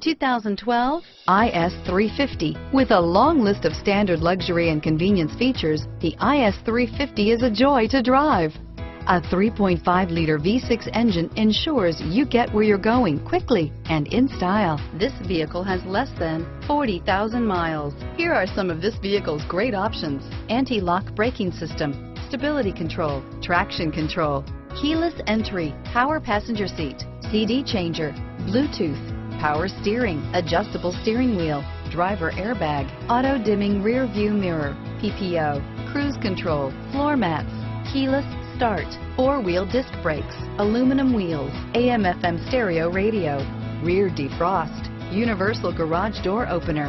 2012 IS350. With a long list of standard luxury and convenience features, the IS350 is a joy to drive. A 3.5-liter V6 engine ensures you get where you're going quickly and in style. This vehicle has less than 40,000 miles. Here are some of this vehicle's great options. Anti-lock braking system, stability control, traction control, keyless entry, power passenger seat, CD changer, Bluetooth, power steering, adjustable steering wheel, driver airbag, auto dimming rear view mirror, PPO, cruise control, floor mats, keyless start, four wheel disc brakes, aluminum wheels, AM FM stereo radio, rear defrost, universal garage door opener,